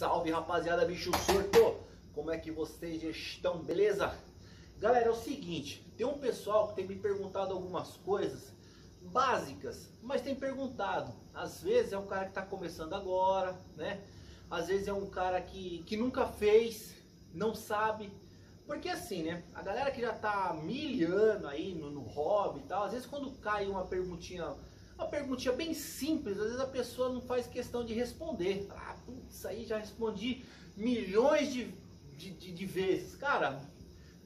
Salve rapaziada, bicho surto! Como é que vocês estão, beleza? Galera, é o seguinte, tem um pessoal que tem me perguntado algumas coisas básicas, mas tem perguntado. Às vezes é um cara que está começando agora, né? Às vezes é um cara que, que nunca fez, não sabe. Porque assim, né? A galera que já tá milhando aí no, no hobby e tal, às vezes quando cai uma perguntinha uma perguntinha bem simples, às vezes a pessoa não faz questão de responder. Ah, putz, aí já respondi milhões de, de, de, de vezes. Cara,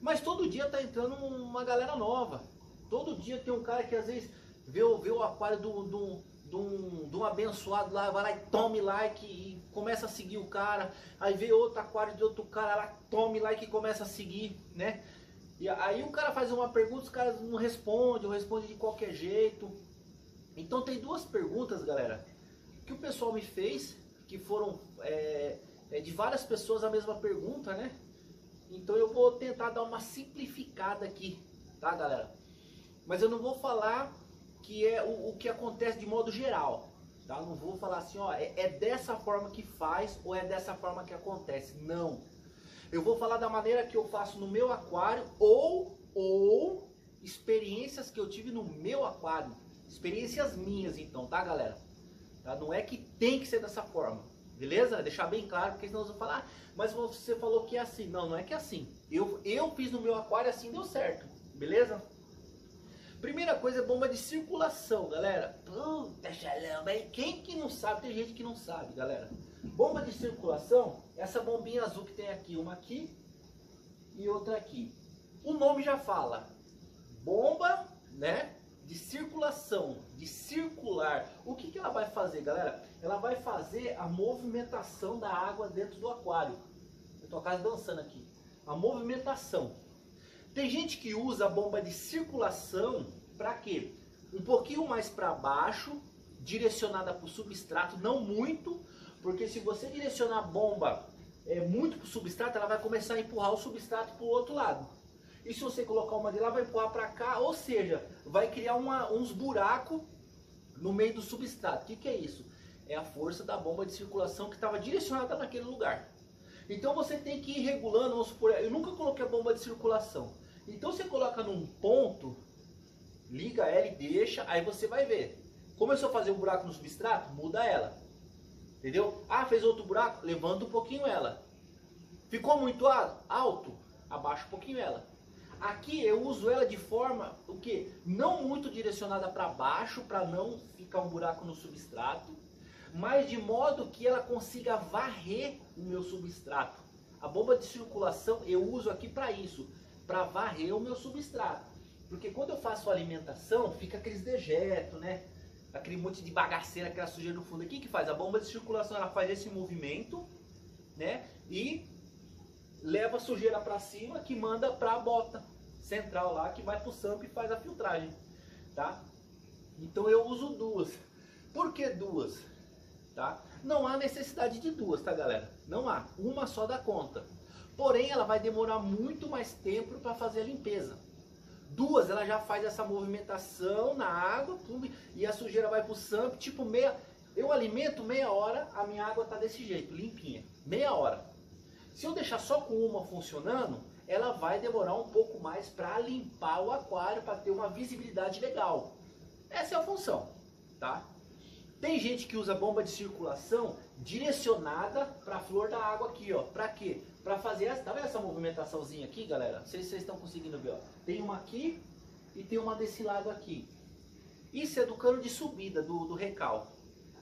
mas todo dia tá entrando uma galera nova. Todo dia tem um cara que às vezes vê, vê o aquário do, do, de um, um abençoado lá, vai lá e tome like e começa a seguir o cara. Aí vê outro aquário de outro cara lá, tome like e começa a seguir, né? E aí o cara faz uma pergunta, os caras não respondem, ou respondem de qualquer jeito. Então tem duas perguntas, galera, que o pessoal me fez, que foram é, é, de várias pessoas a mesma pergunta, né? Então eu vou tentar dar uma simplificada aqui, tá, galera? Mas eu não vou falar que é o, o que acontece de modo geral, tá? Não vou falar assim, ó, é, é dessa forma que faz ou é dessa forma que acontece. Não. Eu vou falar da maneira que eu faço no meu aquário ou ou experiências que eu tive no meu aquário. Experiências minhas, então, tá, galera? Tá? Não é que tem que ser dessa forma, beleza? Deixar bem claro, porque senão vão falar, ah, mas você falou que é assim. Não, não é que é assim. Eu, eu fiz no meu aquário assim, deu certo, beleza? Primeira coisa é bomba de circulação, galera. Puta xalamba, hein? Quem que não sabe? Tem gente que não sabe, galera. Bomba de circulação, essa bombinha azul que tem aqui, uma aqui e outra aqui. O nome já fala. Bomba, né? De circulação, de circular. O que, que ela vai fazer, galera? Ela vai fazer a movimentação da água dentro do aquário. Eu tô quase dançando aqui. A movimentação. Tem gente que usa a bomba de circulação para quê? Um pouquinho mais para baixo, direcionada para o substrato, não muito, porque se você direcionar a bomba é, muito para o substrato, ela vai começar a empurrar o substrato para o outro lado. E se você colocar uma de lá, vai empurrar para cá, ou seja, vai criar uma, uns buracos no meio do substrato. O que, que é isso? É a força da bomba de circulação que estava direcionada naquele lugar. Então você tem que ir regulando, vamos supor, eu nunca coloquei a bomba de circulação. Então você coloca num ponto, liga ela e deixa, aí você vai ver. Começou a fazer um buraco no substrato, muda ela. Entendeu? Ah, fez outro buraco, levanta um pouquinho ela. Ficou muito alto, abaixa um pouquinho ela. Aqui eu uso ela de forma o que não muito direcionada para baixo para não ficar um buraco no substrato, mas de modo que ela consiga varrer o meu substrato. A bomba de circulação eu uso aqui para isso, para varrer o meu substrato. Porque quando eu faço alimentação, fica aqueles dejetos, né? Aquele monte de bagaceira, aquela sujeira no fundo. O que que faz? A bomba de circulação ela faz esse movimento, né? E leva a sujeira para cima que manda para a bota central lá que vai para o samp e faz a filtragem, tá? Então eu uso duas. Por que duas? Tá? Não há necessidade de duas, tá galera? Não há. Uma só dá conta. Porém, ela vai demorar muito mais tempo para fazer a limpeza. Duas, ela já faz essa movimentação na água pum, e a sujeira vai para o samp, tipo meia... Eu alimento meia hora, a minha água tá desse jeito, limpinha. Meia hora. Se eu deixar só com uma funcionando, ela vai demorar um pouco mais para limpar o aquário, para ter uma visibilidade legal. Essa é a função, tá? Tem gente que usa bomba de circulação direcionada para a flor da água aqui, ó. Para quê? Para fazer essa, tá vendo essa movimentaçãozinha aqui, galera? Não sei se vocês estão conseguindo ver, ó. Tem uma aqui e tem uma desse lado aqui. Isso é do cano de subida do, do recal.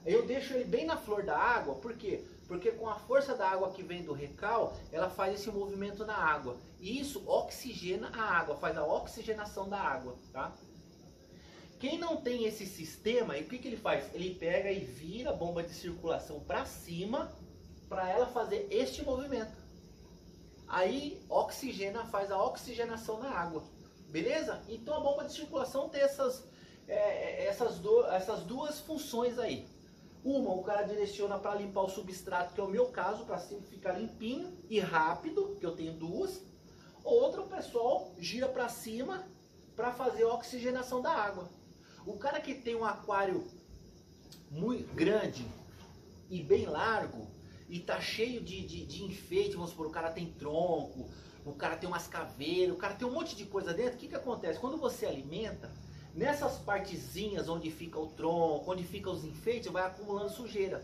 Eu deixo ele bem na flor da água, por quê? Porque com a força da água que vem do recal, ela faz esse movimento na água. E isso oxigena a água, faz a oxigenação da água, tá? Quem não tem esse sistema, o que, que ele faz? Ele pega e vira a bomba de circulação para cima, para ela fazer este movimento. Aí oxigena, faz a oxigenação na água. Beleza? Então a bomba de circulação tem essas, é, essas, do, essas duas funções aí. Uma, o cara direciona para limpar o substrato, que é o meu caso, para ficar limpinho e rápido, que eu tenho duas. Outra, o pessoal gira para cima para fazer a oxigenação da água. O cara que tem um aquário muito grande e bem largo, e tá cheio de, de, de enfeite, vamos supor, o cara tem tronco, o cara tem umas caveiras, o cara tem um monte de coisa dentro, o que que acontece? Quando você alimenta, nessas partezinhas onde fica o tronco, onde fica os enfeites, vai acumulando sujeira.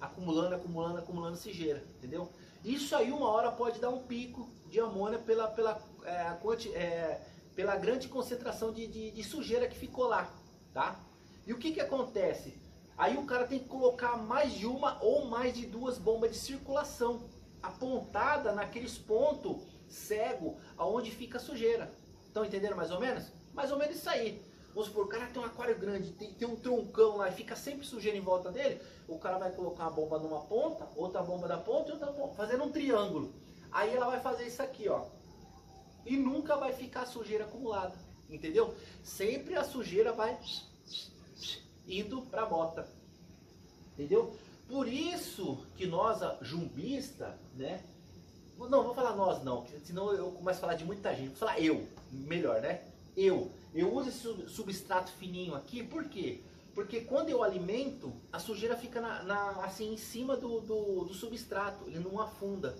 Acumulando, acumulando, acumulando sujeira, entendeu? Isso aí uma hora pode dar um pico de amônia pela, pela, é, é, pela grande concentração de, de, de sujeira que ficou lá, tá? E o que que acontece? Aí o cara tem que colocar mais de uma ou mais de duas bombas de circulação apontada naqueles pontos cego aonde fica a sujeira. Estão entendendo mais ou menos? Mais ou menos isso aí. Vamos supor, o cara tem um aquário grande, tem, tem um troncão lá e fica sempre sujeira em volta dele. O cara vai colocar uma bomba numa ponta, outra bomba da ponta e outra ponta, fazendo um triângulo. Aí ela vai fazer isso aqui, ó. E nunca vai ficar sujeira acumulada. Entendeu? Sempre a sujeira vai indo para a bota. Entendeu? Por isso que nós, jumbista, né? Não, vou falar nós não, senão eu começo a falar de muita gente. Vou falar eu, melhor, né? Eu. Eu uso esse substrato fininho aqui, por quê? Porque quando eu alimento, a sujeira fica na, na assim em cima do, do, do, substrato, ele não afunda.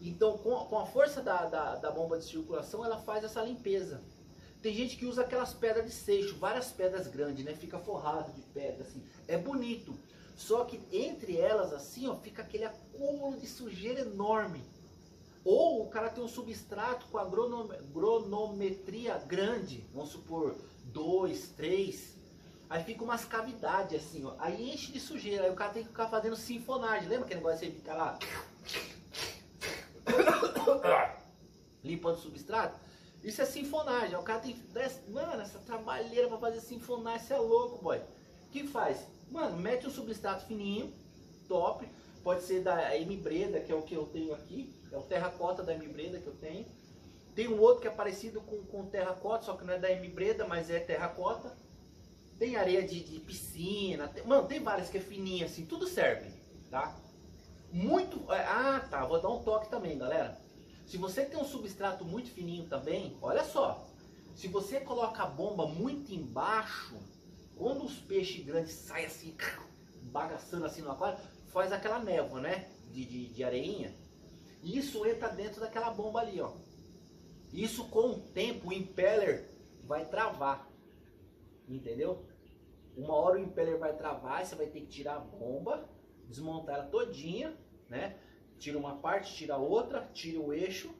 Então, com, com a força da, da, da bomba de circulação, ela faz essa limpeza. Tem gente que usa aquelas pedras de seixo, várias pedras grandes, né? Fica forrado de pedra, assim. É bonito. Só que entre elas, assim, ó, fica aquele acúmulo de sujeira enorme. Ou o cara tem um substrato com a gronometria grande, vamos supor, 2, 3. Aí fica umas cavidades assim, ó. Aí enche de sujeira. Aí o cara tem que ficar fazendo sinfonagem. Lembra aquele negócio de você ficar lá? Limpando o substrato? Isso é sinfonagem. O cara tem. Mano, essa trabalheira pra fazer sinfonagem, você é louco, boy. O que faz? Mano, mete um substrato fininho, top. Pode ser da M Breda, que é o que eu tenho aqui. É o terracota da M Breda que eu tenho. Tem um outro que é parecido com, com terracota, só que não é da M Breda, mas é terracota. Tem areia de, de piscina. Tem, mano, tem várias que é fininha assim, tudo serve, tá? Muito. É, ah, tá. Vou dar um toque também, galera. Se você tem um substrato muito fininho também, olha só. Se você coloca a bomba muito embaixo, quando os peixes grandes saem assim, bagaçando assim no aquário, faz aquela névoa, né? De, de, de areinha. Isso entra dentro daquela bomba ali, ó. Isso com o tempo o impeller vai travar. Entendeu? Uma hora o impeller vai travar, você vai ter que tirar a bomba, desmontar ela todinha, né? tira uma parte, tira outra, tira o eixo,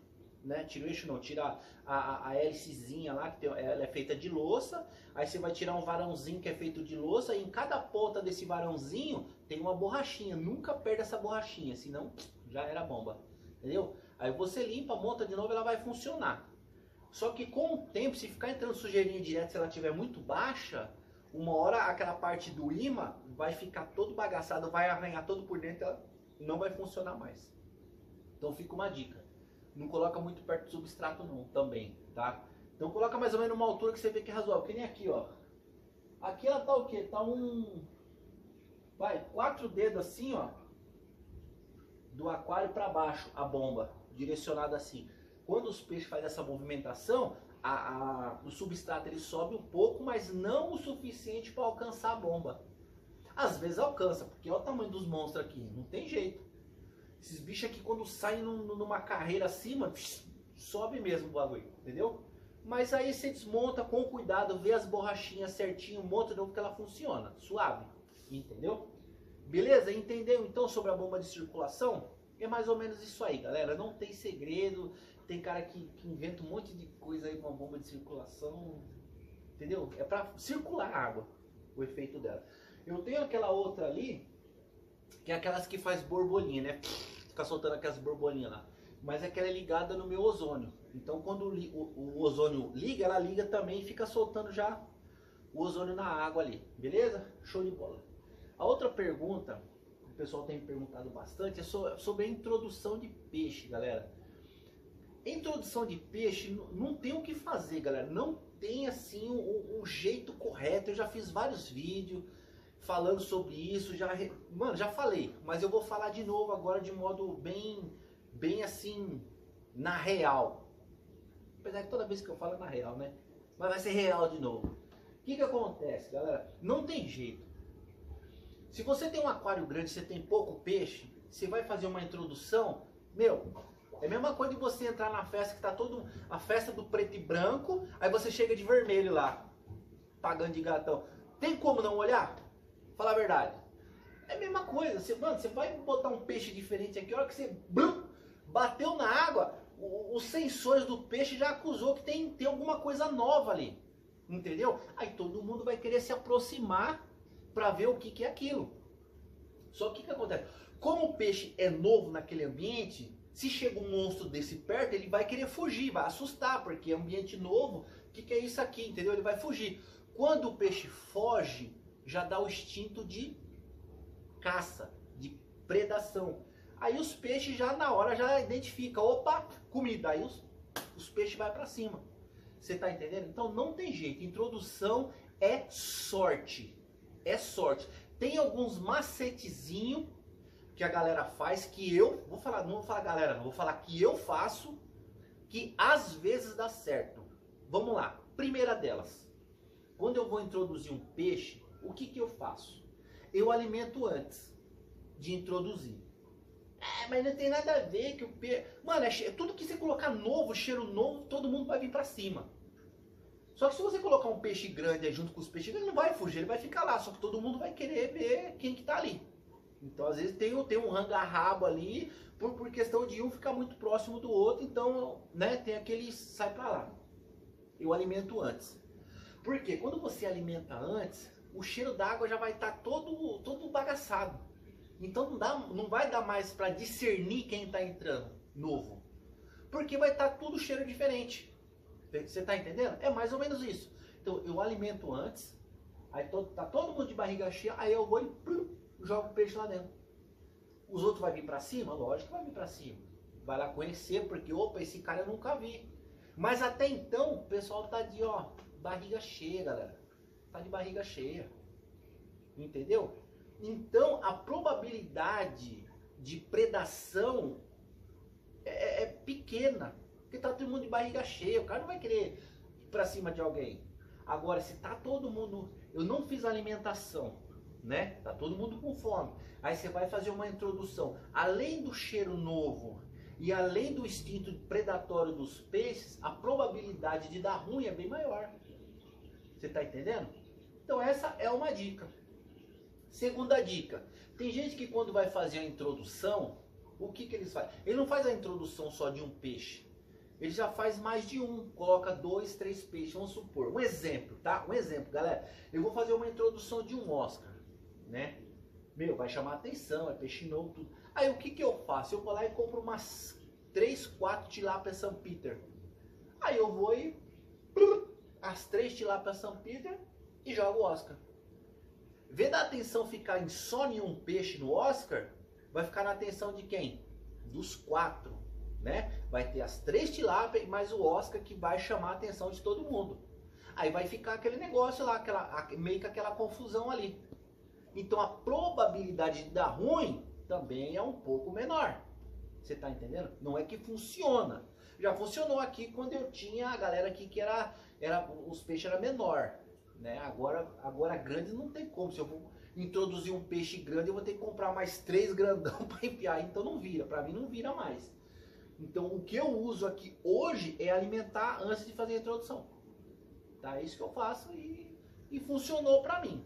né? Tira o eixo não, tira a, a, a hélicezinha lá, que tem, ela é feita de louça. Aí você vai tirar um varãozinho que é feito de louça e em cada ponta desse varãozinho tem uma borrachinha. Nunca perde essa borrachinha, senão já era bomba. Entendeu? Aí você limpa, monta de novo, ela vai funcionar. Só que com o tempo, se ficar entrando sujeirinha direto, se ela estiver muito baixa, uma hora aquela parte do imã vai ficar todo bagaçado, vai arranhar todo por dentro, ela não vai funcionar mais. Então fica uma dica. Não coloca muito perto do substrato não, também, tá? Então coloca mais ou menos uma altura que você vê que é razoável. Que nem aqui, ó. Aqui ela tá o quê? Tá um... Vai, quatro dedos assim, ó. Do aquário para baixo, a bomba. Direcionada assim. Quando os peixes fazem essa movimentação, a, a, o substrato ele sobe um pouco, mas não o suficiente para alcançar a bomba. Às vezes alcança, porque olha o tamanho dos monstros aqui, não tem jeito. Esses bichos aqui quando saem numa carreira acima, sobe mesmo o bagulho, entendeu? Mas aí você desmonta com cuidado, vê as borrachinhas certinho, monta de novo que ela funciona, suave, entendeu? Beleza? Entendeu então sobre a bomba de circulação? É mais ou menos isso aí, galera. Não tem segredo. Tem cara que, que inventa um monte de coisa aí com a bomba de circulação. Entendeu? É para circular a água, o efeito dela. Eu tenho aquela outra ali, que é aquelas que faz borbolinha, né? Fica soltando aquelas borbolinhas lá. Mas aquela é ligada no meu ozônio. Então quando o, o, o ozônio liga, ela liga também e fica soltando já o ozônio na água ali. Beleza? Show de bola. A outra pergunta, o pessoal tem me perguntado bastante, é sobre a introdução de peixe, galera. Introdução de peixe não tem o que fazer, galera. Não tem assim um jeito correto. Eu já fiz vários vídeos falando sobre isso, já mano, já falei, mas eu vou falar de novo agora de modo bem bem assim na real. Apesar que toda vez que eu falo é na real, né? Mas vai ser real de novo. O que que acontece, galera? Não tem jeito. Se você tem um aquário grande, você tem pouco peixe, você vai fazer uma introdução, meu, é a mesma coisa de você entrar na festa que tá todo a festa do preto e branco, aí você chega de vermelho lá, pagando de gatão. Tem como não olhar? Fala a verdade. É a mesma coisa. Você, mano, você vai botar um peixe diferente aqui, a hora que você blum, bateu na água, os sensores do peixe já acusou que tem, tem alguma coisa nova ali. Entendeu? Aí todo mundo vai querer se aproximar para ver o que, que é aquilo. Só que o que acontece? Como o peixe é novo naquele ambiente, se chega um monstro desse perto, ele vai querer fugir, vai assustar, porque é ambiente novo. O que, que é isso aqui? Entendeu? Ele vai fugir. Quando o peixe foge, já dá o instinto de caça, de predação. Aí os peixes já na hora já identifica, opa, comida. Aí os, os peixes vai para cima. Você tá entendendo? Então não tem jeito. Introdução é sorte. É sorte. Tem alguns macetezinhos que a galera faz que eu, vou falar, não vou falar galera, não vou falar que eu faço que às vezes dá certo. Vamos lá. Primeira delas. Quando eu vou introduzir um peixe, o que que eu faço? Eu alimento antes de introduzir. É, mas não tem nada a ver que o peixe. Mano, é tudo que você colocar novo, cheiro novo, todo mundo vai vir para cima. Só que se você colocar um peixe grande junto com os peixes, ele não vai fugir, ele vai ficar lá. Só que todo mundo vai querer ver quem que tá ali. Então, às vezes, tem, tem um ranga-rabo ali, por, por questão de um ficar muito próximo do outro. Então, né, tem aquele sai para lá. Eu alimento antes. Porque quando você alimenta antes, o cheiro d'água já vai estar tá todo, todo bagaçado. Então não, dá, não vai dar mais para discernir quem está entrando novo. Porque vai estar tá tudo cheiro diferente. Você está entendendo? É mais ou menos isso. Então eu alimento antes, aí todo, tá todo mundo de barriga cheia, aí eu vou e plum, jogo o peixe lá dentro. Os outros vão vir para cima? Lógico que vai vir para cima. Vai lá conhecer, porque opa, esse cara eu nunca vi. Mas até então o pessoal tá de ó, barriga cheia, galera. Tá de barriga cheia. Entendeu? Então, a probabilidade de predação é, é, é, pequena. Porque tá todo mundo de barriga cheia. O cara não vai querer ir pra cima de alguém. Agora, se tá todo mundo. Eu não fiz alimentação, né? Tá todo mundo com fome. Aí você vai fazer uma introdução. Além do cheiro novo e além do instinto predatório dos peixes, a probabilidade de dar ruim é bem maior. Você tá entendendo? Então, essa é uma dica. Segunda dica. Tem gente que quando vai fazer a introdução, o que, que eles fazem? Ele não faz a introdução só de um peixe. Ele já faz mais de um, coloca dois, três peixes, vamos supor. Um exemplo, tá? Um exemplo, galera. Eu vou fazer uma introdução de um Oscar, né? Meu, vai chamar atenção, é peixe novo, tudo. Aí o que, que eu faço? Eu vou lá e compro umas três, quatro tilápias São Peter. Aí eu vou e as três tilápias São Peter e jogo o Oscar. Vê da atenção ficar em só nenhum peixe no Oscar, vai ficar na atenção de quem? Dos quatro, né? Vai ter as três tilápias mais o Oscar que vai chamar a atenção de todo mundo. Aí vai ficar aquele negócio lá, aquela, meio que aquela confusão ali. Então a probabilidade de dar ruim também é um pouco menor. Você tá entendendo? Não é que funciona. Já funcionou aqui quando eu tinha a galera aqui que era, era os peixes era menor. Né? Agora, agora grande não tem como. Se eu vou introduzir um peixe grande, eu vou ter que comprar mais três grandão para enfiar. Então não vira. Para mim não vira mais. Então o que eu uso aqui hoje é alimentar antes de fazer a introdução. Tá? É isso que eu faço e, e funcionou para mim.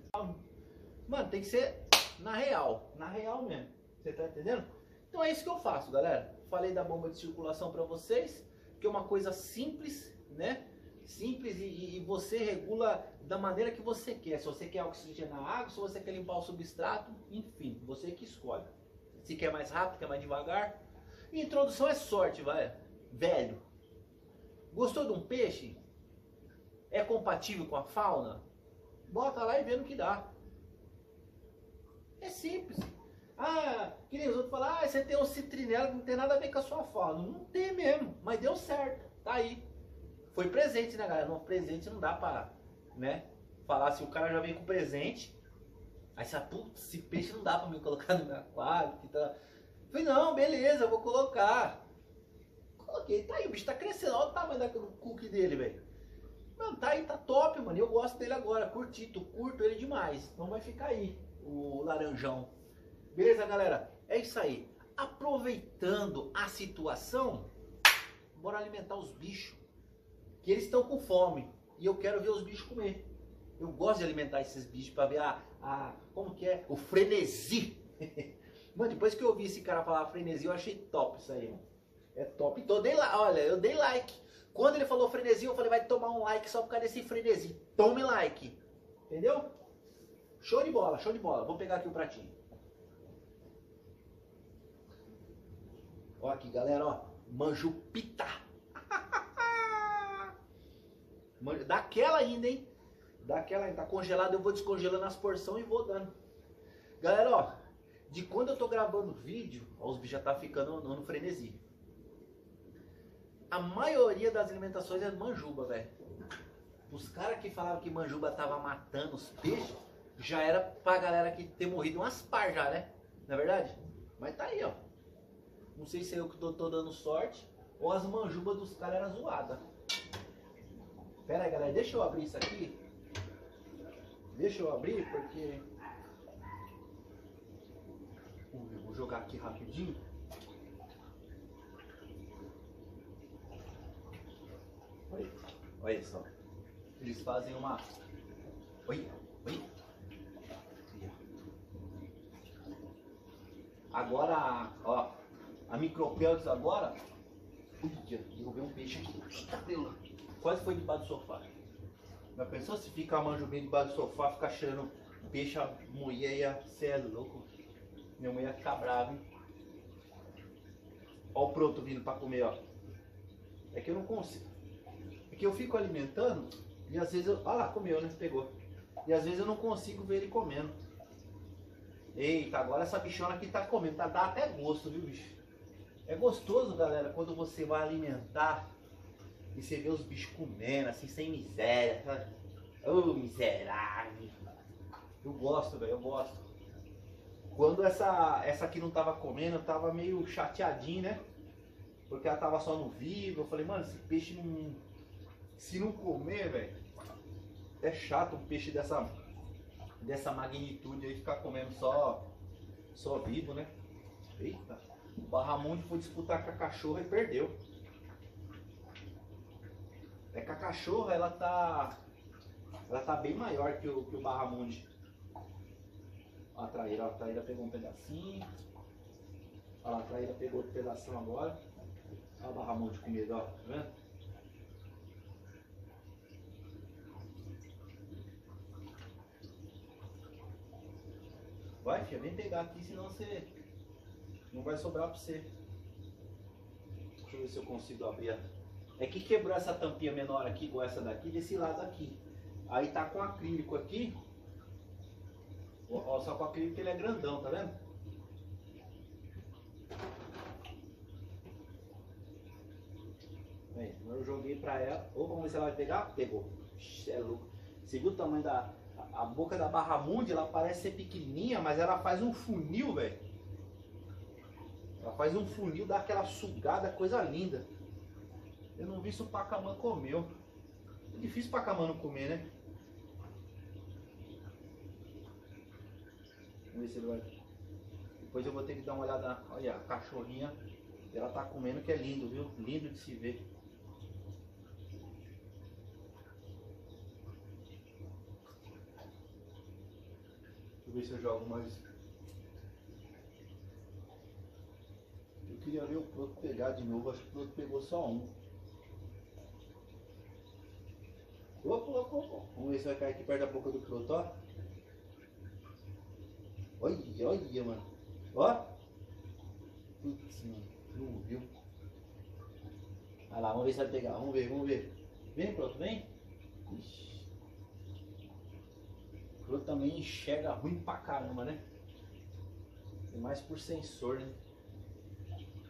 Mano, tem que ser na real. Na real mesmo. Você tá entendendo? Então é isso que eu faço, galera. Falei da bomba de circulação para vocês, que é uma coisa simples, né? simples e, e, você regula da maneira que você quer. Se você quer oxigenar a água, se você quer limpar o substrato, enfim, você que escolhe. Se quer mais rápido, quer mais devagar. E introdução é sorte, vai. Velho. Gostou de um peixe? É compatível com a fauna? Bota lá e vê no que dá. É simples. Ah, que nem os outros falam, ah, você tem um citrinela que não tem nada a ver com a sua fauna. Não tem mesmo, mas deu certo. Tá aí foi presente, né, galera? Um presente não dá pra, né? Falar se o cara já vem com presente. Aí você, putz, esse peixe não dá pra me colocar no meu aquário. Que tá... Falei, não, beleza, eu vou colocar. Coloquei, tá aí, o bicho tá crescendo. Olha o tamanho do cookie dele, velho. Mano, tá aí, tá top, mano. Eu gosto dele agora, curti, tu curto ele demais. Então vai ficar aí. o laranjão. Beleza, galera? É isso aí. Aproveitando a situação, bora alimentar os bichos. Que eles estão com fome. E eu quero ver os bichos comer. Eu gosto de alimentar esses bichos para ver a, a. Como que é? O frenesi. mano, depois que eu ouvi esse cara falar frenesi, eu achei top isso aí, mano. É top. Então, eu dei lá, olha, eu dei like. Quando ele falou frenesi, eu falei, vai tomar um like só por causa desse frenesi. Tome like. Entendeu? Show de bola, show de bola. Vou pegar aqui o pratinho. Ó aqui, galera, ó. Manjupita. Daquela ainda, hein? Daquela ainda. Tá congelado, eu vou descongelando as porções e vou dando. Galera, ó. De quando eu tô gravando vídeo, ó, os bichos já tá ficando no, no frenesi. A maioria das alimentações é manjuba, velho. Os caras que falavam que manjuba tava matando os peixes, já era pra galera que ter morrido umas par já, né? Não é verdade? Mas tá aí, ó. Não sei se é eu que tô, tô dando sorte ou as manjubas dos caras eram zoadas. Pera aí, galera. Deixa eu abrir isso aqui. Deixa eu abrir porque... Vou jogar aqui rapidinho. Olha, olha só. Eles fazem uma... Oi, oi. Agora, ó, a micropelts agora. Ui, derrubei um peixe aqui. Quase foi debaixo do sofá. Mas pensou se fica a manjubinha debaixo do sofá, ficar cheirando peixe, a mulher ia ser louco. Minha mulher ia ficar brava, hein? Ó o pronto vindo pra comer, ó. É que eu não consigo. É que eu fico alimentando e às vezes eu. Olha lá, comeu, né? Pegou. E às vezes eu não consigo ver ele comendo. Eita, agora essa bichona aqui tá comendo. Tá, dá até gosto, viu, bicho? É gostoso, galera, quando você vai alimentar e você vê os bichos comendo, assim, sem miséria. Ô, oh, miserável. Eu gosto, velho, eu gosto. Quando essa, essa aqui não tava comendo, eu tava meio chateadinho, né? Porque ela tava só no vivo. Eu falei, mano, esse peixe não. Se não comer, velho. É chato um peixe dessa dessa magnitude aí ficar comendo só, só vivo, né? Eita, o Barramundi foi disputar com a cachorra e perdeu. É que a cachorra, ela tá, ela tá bem maior que o, que o Barramundi. A traíra, a traíra pegou um pedacinho. A traíra pegou outro pedaço agora. Olha o Barramundi com medo, ó, tá vendo? Vai, filha, vem pegar aqui, senão você não vai sobrar pra você. Deixa eu ver se eu consigo abrir. É que quebrou essa tampinha menor aqui, igual essa daqui, desse lado aqui. Aí tá com acrílico aqui. Ó, só com acrílico ele é grandão, tá vendo? Aí, eu joguei pra ela. Ou vamos ver se ela vai pegar. Pegou. Ixi, é louco. Viu o tamanho da, a boca da Barra Mundi, ela parece ser pequenininha, mas ela faz um funil, velho. Ela faz um funil, dá aquela sugada, coisa linda. Eu não vi se o Pacamã comeu. É difícil o Pacamã não comer, né? Vamos ver se ele vai... Depois eu vou ter que dar uma olhada. Olha, a cachorrinha, ela tá comendo que é lindo, viu? Lindo de se ver. ver se eu jogo mais. Eu queria ver o Proto pegar de novo, acho que o Proto pegou só um. Opa, opa, opa. Vamos ver se vai cair aqui perto da boca do Proto, ó. Olha, olha, mano. Ó. Putz, mano. Não viu. Vai lá, vamos ver se vai pegar. Vamos ver, vamos ver. Vem, Proto, vem. Ixi. Pro também enxerga ruim pra caramba, né? É mais por sensor, né?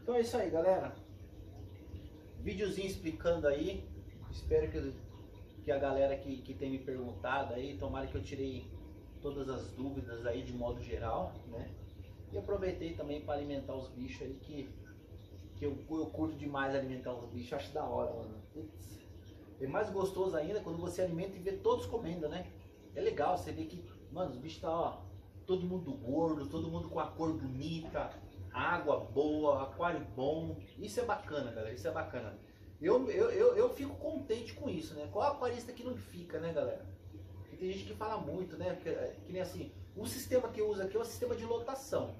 Então é isso aí, galera. Videozinho explicando aí. Espero que, que a galera que, que tem me perguntado aí, tomara que eu tirei todas as dúvidas aí de modo geral, né? E aproveitei também para alimentar os bichos aí que, que eu, eu curto demais alimentar os bichos, acho da hora, mano. É mais gostoso ainda quando você alimenta e vê todos comendo, né? É legal, você vê que, mano, os bichos tá, ó, todo mundo gordo, todo mundo com a cor bonita, água boa, aquário bom. Isso é bacana, galera. Isso é bacana. Eu, eu, eu, eu fico contente com isso, né? Qual aquarista que não fica, né, galera? Tem gente que fala muito, né? Que, que nem assim, o sistema que uso aqui é o sistema de lotação.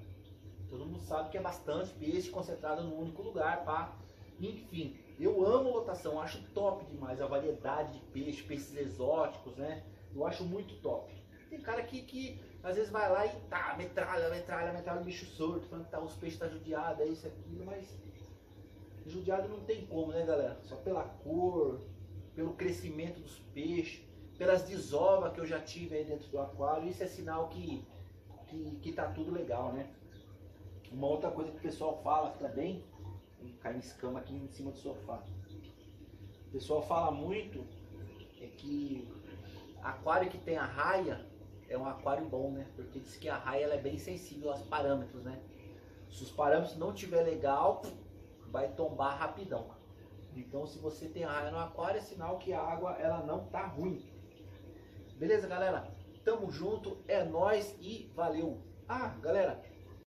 Todo mundo sabe que é bastante peixe concentrado num único lugar, pá. Enfim, eu amo lotação, acho top demais a variedade de peixe, peixes exóticos, né? Eu acho muito top. Tem cara que, que às vezes vai lá e tá, metralha, metralha, metralha, bicho sorto, falando que tá, os peixes tá judiados, é isso, aquilo, mas judiado não tem como, né, galera? Só pela cor, pelo crescimento dos peixes, pelas desovas que eu já tive aí dentro do aquário, isso é sinal que, que, que tá tudo legal, né? Uma outra coisa que o pessoal fala também cair em escama aqui em cima do sofá. O pessoal fala muito é que aquário que tem a raia é um aquário bom, né? Porque diz que a raia ela é bem sensível aos parâmetros, né? Se os parâmetros não tiver legal, vai tombar rapidão. Então, se você tem a raia no aquário, é sinal que a água ela não tá ruim. Beleza, galera? Tamo junto, é nós e valeu. Ah, galera,